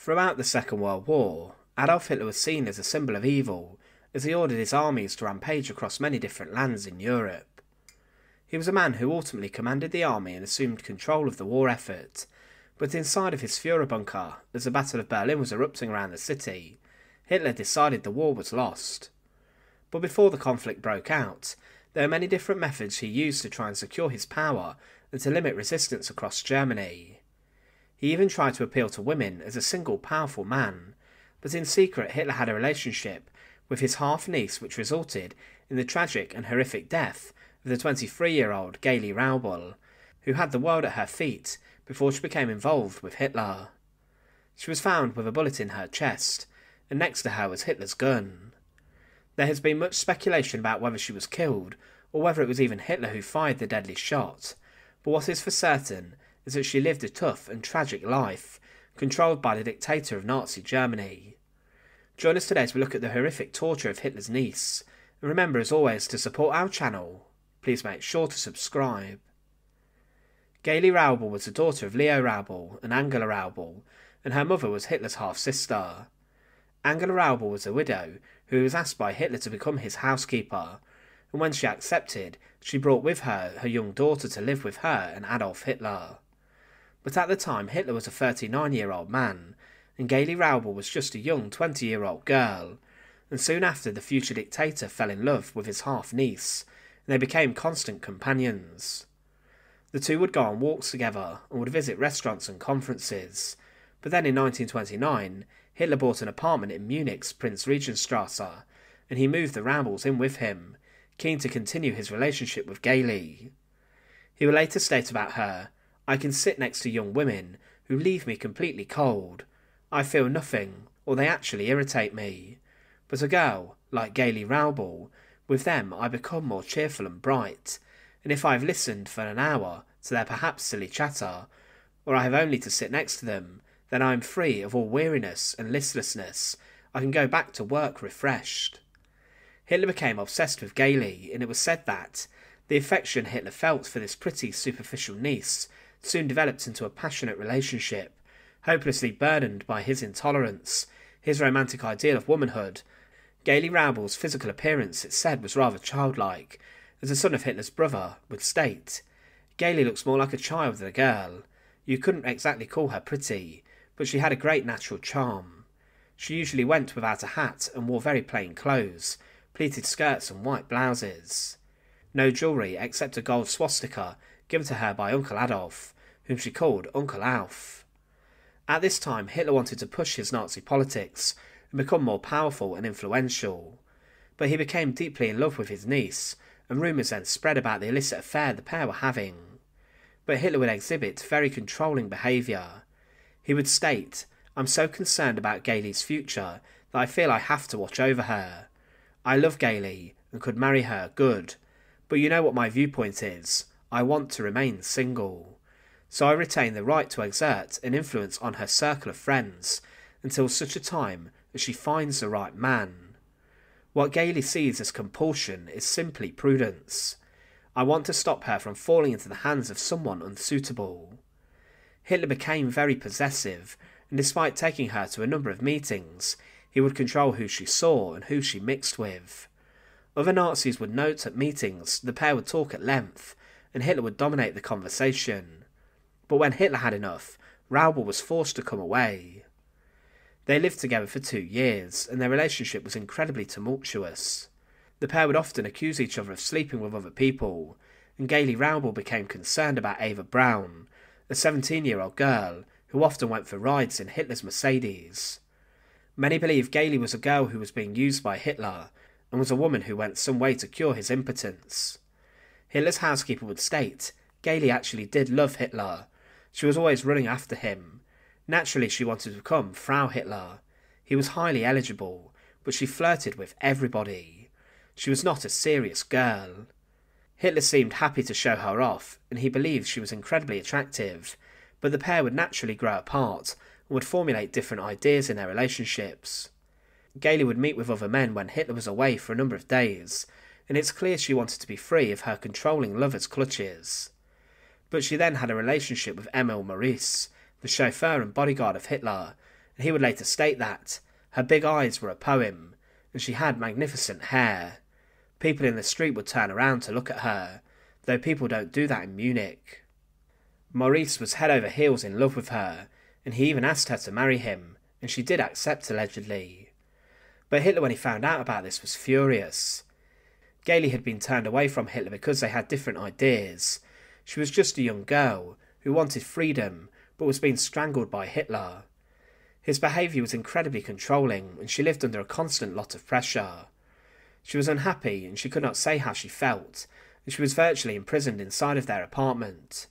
Throughout the Second World War, Adolf Hitler was seen as a symbol of evil, as he ordered his armies to rampage across many different lands in Europe. He was a man who ultimately commanded the army and assumed control of the war effort, but inside of his Führerbunker, as the Battle of Berlin was erupting around the city, Hitler decided the war was lost. But before the conflict broke out, there were many different methods he used to try and secure his power and to limit resistance across Germany. He even tried to appeal to women as a single powerful man, but in secret Hitler had a relationship with his half niece which resulted in the tragic and horrific death of the 23 year old Geli Raubal, who had the world at her feet before she became involved with Hitler. She was found with a bullet in her chest, and next to her was Hitler's gun. There has been much speculation about whether she was killed, or whether it was even Hitler who fired the deadly shot, but what is for certain is that she lived a tough and tragic life, controlled by the dictator of Nazi Germany. Join us today as we look at the horrific torture of Hitler's niece, and remember as always to support our channel, please make sure to subscribe. Geli Raubal was the daughter of Leo Raubal and Angela Raubal, and her mother was Hitler's half-sister. Angela Raubal was a widow who was asked by Hitler to become his housekeeper, and when she accepted, she brought with her her young daughter to live with her and Adolf Hitler. But at the time, Hitler was a 39 year old man, and Geli Raubal was just a young 20 year old girl, and soon after the future dictator fell in love with his half niece, and they became constant companions. The two would go on walks together and would visit restaurants and conferences, but then in 1929, Hitler bought an apartment in Munich's Prinzregenstrasse, and he moved the Raubals in with him, keen to continue his relationship with Geli. He would later state about her, I can sit next to young women who leave me completely cold. I feel nothing, or they actually irritate me. But a girl, like Geli Raubal, with them I become more cheerful and bright, and if I have listened for an hour to their perhaps silly chatter, or I have only to sit next to them, then I am free of all weariness and listlessness. I can go back to work refreshed. Hitler became obsessed with Geli, and it was said that the affection Hitler felt for this pretty superficial niece soon developed into a passionate relationship, hopelessly burdened by his intolerance, his romantic ideal of womanhood. Geli Raubal's physical appearance, it said, was rather childlike, as a son of Hitler's brother would state. Geli looks more like a child than a girl. You couldn't exactly call her pretty, but she had a great natural charm. She usually went without a hat and wore very plain clothes, pleated skirts and white blouses. No jewellery except a gold swastika given to her by Uncle Adolf, whom she called Uncle Alf. At this time, Hitler wanted to push his Nazi politics and become more powerful and influential. But he became deeply in love with his niece, and rumours then spread about the illicit affair the pair were having. But Hitler would exhibit very controlling behaviour. He would state, I'm so concerned about Geli's future that I feel I have to watch over her. I love Geli and could marry her, good. But you know what my viewpoint is. I want to remain single. So I retain the right to exert an influence on her circle of friends until such a time as she finds the right man. What Geli sees as compulsion is simply prudence. I want to stop her from falling into the hands of someone unsuitable. Hitler became very possessive, and despite taking her to a number of meetings, he would control who she saw and who she mixed with. Other Nazis would note at meetings the pair would talk at length, and Hitler would dominate the conversation. But when Hitler had enough, Raubal was forced to come away. They lived together for two years, and their relationship was incredibly tumultuous. The pair would often accuse each other of sleeping with other people, and Geli Raubal became concerned about Eva Braun, a 17 year old girl who often went for rides in Hitler's Mercedes. Many believe Geli was a girl who was being used by Hitler and was a woman who went some way to cure his impotence. Hitler's housekeeper would state Geli actually did love Hitler. She was always running after him. Naturally, she wanted to become Frau Hitler. He was highly eligible, but she flirted with everybody. She was not a serious girl. Hitler seemed happy to show her off, and he believed she was incredibly attractive, but the pair would naturally grow apart and would formulate different ideas in their relationships. Geli would meet with other men when Hitler was away for a number of days, and it's clear she wanted to be free of her controlling lover's clutches. But she then had a relationship with Emil Maurice, the chauffeur and bodyguard of Hitler, and he would later state that her big eyes were a poem, and she had magnificent hair. People in the street would turn around to look at her, though people don't do that in Munich. Maurice was head over heels in love with her, and he even asked her to marry him, and she did accept allegedly. But Hitler, when he found out about this, was furious. Geli had been turned away from Hitler because they had different ideas. She was just a young girl who wanted freedom, but was being strangled by Hitler. His behaviour was incredibly controlling, and she lived under a constant lot of pressure. She was unhappy, and she could not say how she felt, and she was virtually imprisoned inside of their apartment.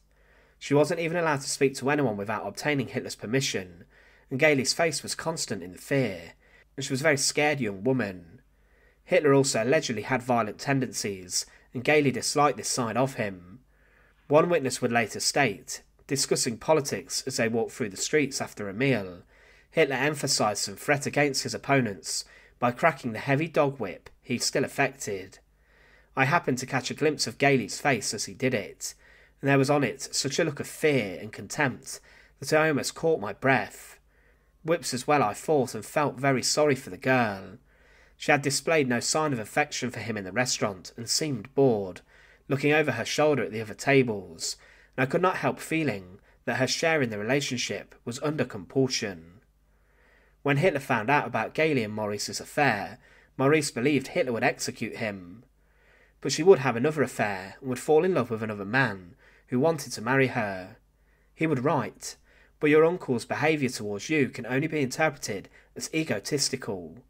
She wasn't even allowed to speak to anyone without obtaining Hitler's permission, and Geli's face was constant in fear, and she was a very scared young woman. Hitler also allegedly had violent tendencies, and Geli disliked this side of him. One witness would later state, discussing politics as they walked through the streets after a meal, Hitler emphasised some threat against his opponents by cracking the heavy dog whip he still affected. I happened to catch a glimpse of Geli's face as he did it, and there was on it such a look of fear and contempt that I almost caught my breath. Whips as well, I thought, and felt very sorry for the girl. She had displayed no sign of affection for him in the restaurant, and seemed bored, looking over her shoulder at the other tables, and I could not help feeling that her share in the relationship was under compulsion. When Hitler found out about Geli and Maurice's affair, Maurice believed Hitler would execute him. But she would have another affair and would fall in love with another man who wanted to marry her. He would write, But your uncle's behaviour towards you can only be interpreted as egotistical.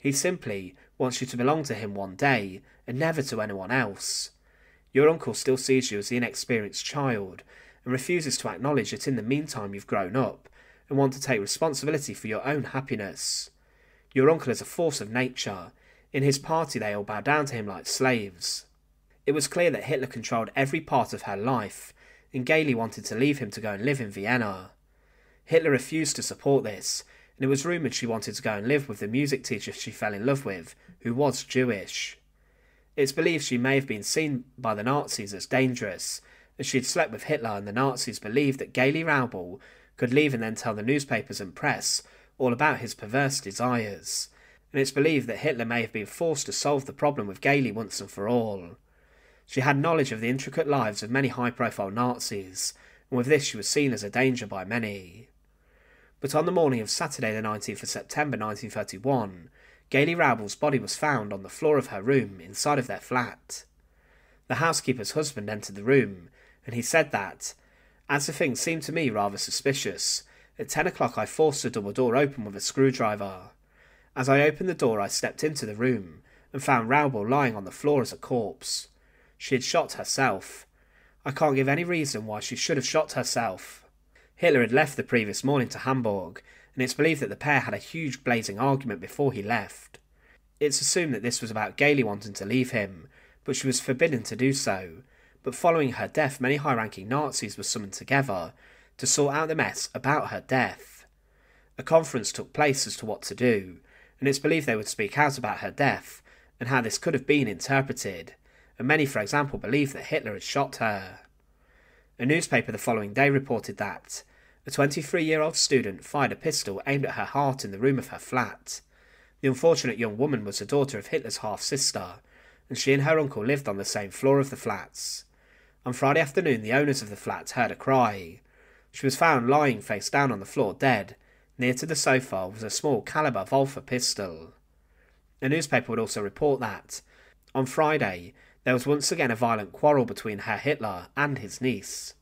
He simply wants you to belong to him one day and never to anyone else. Your uncle still sees you as the inexperienced child and refuses to acknowledge that in the meantime you've grown up and want to take responsibility for your own happiness. Your uncle is a force of nature. In his party, they all bow down to him like slaves. It was clear that Hitler controlled every part of her life, and Geli wanted to leave him to go and live in Vienna. Hitler refused to support this, and it was rumoured she wanted to go and live with the music teacher she fell in love with, who was Jewish. It's believed she may have been seen by the Nazis as dangerous, as she had slept with Hitler, and the Nazis believed that Geli Raubal could leave and then tell the newspapers and press all about his perverse desires, and it's believed that Hitler may have been forced to solve the problem with Geli once and for all. She had knowledge of the intricate lives of many high profile Nazis, and with this she was seen as a danger by many. But on the morning of Saturday, the 19th of September 1931, Geli Raubal's body was found on the floor of her room inside of their flat. The housekeeper's husband entered the room, and he said that, as the thing seemed to me rather suspicious, at ten o'clock I forced the double door open with a screwdriver. As I opened the door I stepped into the room, and found Raubal lying on the floor as a corpse. She had shot herself. I can't give any reason why she should have shot herself. Hitler had left the previous morning to Hamburg, and it's believed that the pair had a huge blazing argument before he left. It's assumed that this was about Geli wanting to leave him, but she was forbidden to do so, but following her death, many high ranking Nazis were summoned together to sort out the mess about her death. A conference took place as to what to do, and it's believed they would speak out about her death and how this could have been interpreted, and many, for example, believed that Hitler had shot her. A newspaper the following day reported that a 23 year old student fired a pistol aimed at her heart in the room of her flat. The unfortunate young woman was the daughter of Hitler's half sister, and she and her uncle lived on the same floor of the flats. On Friday afternoon, the owners of the flat heard a cry. She was found lying face down on the floor, dead. Near to the sofa was a small caliber Walther pistol. A newspaper would also report that, on Friday, there was once again a violent quarrel between Herr Hitler and his niece.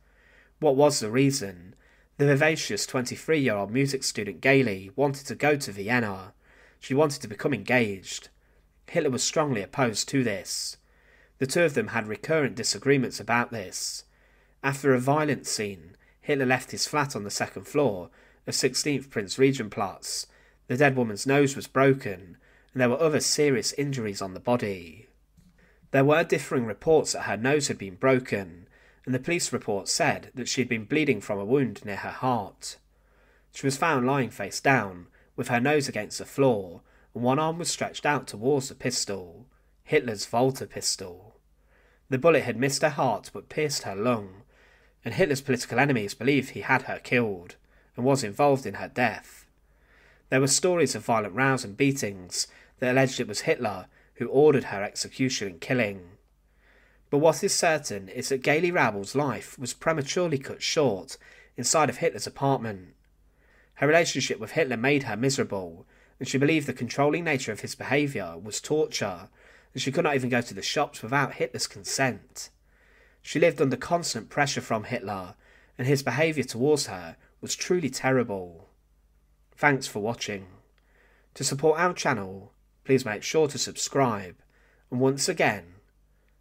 What was the reason? The vivacious 23 year old music student Geli wanted to go to Vienna. She wanted to become engaged. Hitler was strongly opposed to this. The two of them had recurrent disagreements about this. After a violent scene, Hitler left his flat on the second floor of 16th Prince Prinzregenplatz. The dead woman's nose was broken, and there were other serious injuries on the body. There were differing reports that her nose had been broken, and the police report said that she had been bleeding from a wound near her heart. She was found lying face down, with her nose against the floor, and one arm was stretched out towards the pistol. Hitler's Walther pistol. The bullet had missed her heart but pierced her lung, and Hitler's political enemies believed he had her killed and was involved in her death. There were stories of violent rows and beatings that alleged it was Hitler who ordered her execution and killing. But what is certain is that Geli Raubal's life was prematurely cut short inside of Hitler's apartment. Her relationship with Hitler made her miserable, and she believed the controlling nature of his behaviour was torture, and she could not even go to the shops without Hitler's consent. She lived under constant pressure from Hitler, and his behaviour towards her was truly terrible. Thanks for watching. To support our channel, please make sure to subscribe, and once again,